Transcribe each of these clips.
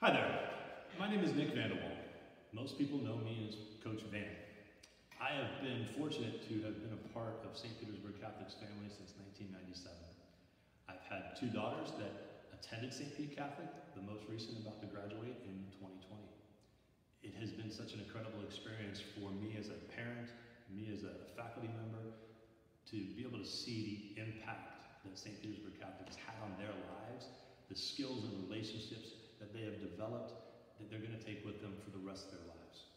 Hi there. My name is Nick Vandewalle. Most people know me as Coach Van. I have been fortunate to have been a part of St. Petersburg Catholic's family since 1997. I've had two daughters that attended St. Pete Catholic, the most recent about to graduate in 2020. It has been such an incredible experience for me as a parent, me as a faculty member, to be able to see the impact that St. Petersburg Catholic has had on their lives, the skills and relationships developed that they're going to take with them for the rest of their lives.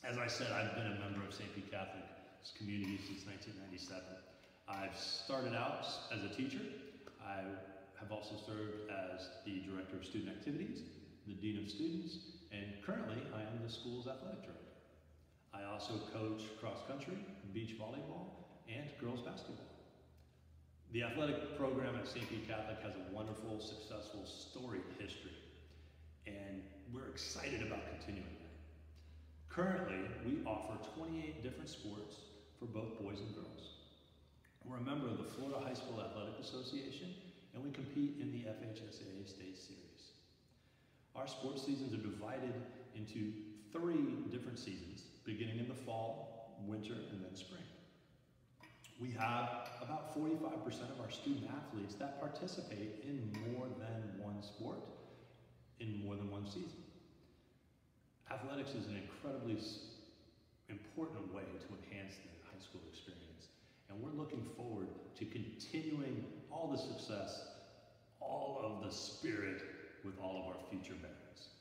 As I said, I've been a member of St. Pete Catholic's community since 1997. I've started out as a teacher. I have also served as the Director of Student Activities, the Dean of Students, and currently I am the school's athletic director. I also coach cross country, beach volleyball, and girls basketball. The athletic program at St. Pete Catholic has a wonderful, successful, storied history, excited about continuing that. Currently, we offer 28 different sports for both boys and girls. We're a member of the Florida High School Athletic Association, and we compete in the FHSAA State Series. Our sports seasons are divided into three different seasons, beginning in the fall, winter, and then spring. We have about 45% of our student athletes that participate in more than one sport in more than one season. Athletics is an incredibly important way to enhance the high school experience. And we're looking forward to continuing all the success, all of the spirit with all of our future members.